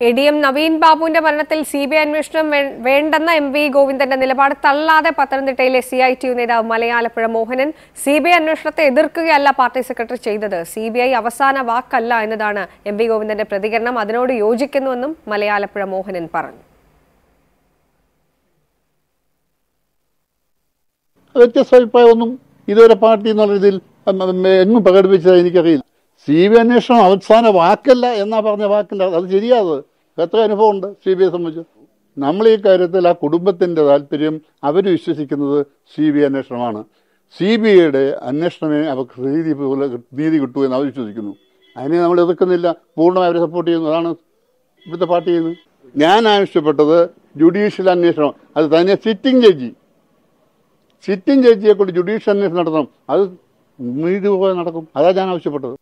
A D M Naveen ബാബുവിന്റെ മരണത്തിൽ C B I അന്വേഷണം വേണ്ടെന്ന എം വി ഗോവിന്ദന്റെ നിലപാട് തള്ളാതെ പത്തനംതിട്ടയിലെ സി ഐ ടി യു നേതാവ് Malayalappuzha Mohanan C B I അന്വേഷണത്തെ എതിർക്കുകയല്ല പാർട്ടി സെക്രട്ടറി ചെയ്തത്. സി ബി ഐ അവസാന വാക്കല്ല എന്നതാണ് എം വി ഗോവിന്ദന്റെ പ്രതികരണം. അതിനോട് യോജിക്കുന്നുവെന്നും മലയാലപ്പുഴ മോഹനൻ പറഞ്ഞു. വ്യത്യസ്ത അഭിപ്രായമൊന്നും ഇതുവരെ പാർട്ടി എന്നുള്ള രീതിയിൽ എങ്ങും പ്രകടിപ്പിച്ചത് എനിക്കറിയില്ല. സി ബി അന്വേഷണം അവസാന വാക്കല്ല എന്നാ പറഞ്ഞ വാക്കില്ല. അത് ശരിയാത് എത്ര അനുഭവമുണ്ട് സി ബി ഐ സംബന്ധിച്ച്? നമ്മൾ ഈ കാര്യത്തിൽ ആ കുടുംബത്തിന്റെ താല്പര്യം അവർ വിശ്വസിക്കുന്നത് സി ബി ഐ അന്വേഷണമാണ്. സി ബി ഐയുടെ അന്വേഷണമേ അവർക്ക് നീതി പോലെ നീതി കിട്ടൂ എന്ന് അവർ വിശ്വസിക്കുന്നു. അതിനെ നമ്മൾ എതിർക്കുന്നില്ല. പൂർണമായി അവരെ സപ്പോർട്ട് ചെയ്യുന്നു. അതാണ് ഇവിടുത്തെ പാർട്ടി ചെയ്യുന്നത്. ഞാൻ ആവശ്യപ്പെട്ടത് ജുഡീഷ്യൽ അന്വേഷണം. അത് തന്നെ സിറ്റിംഗ് ജഡ്ജി സിറ്റിംഗ് ജഡ്ജിയെ കൊണ്ട് ജുഡീഷ്യൽ അന്വേഷണം നടത്തണം. അത് നീതി പോലെ നടക്കും. അതാണ് ഞാൻ ആവശ്യപ്പെട്ടത്.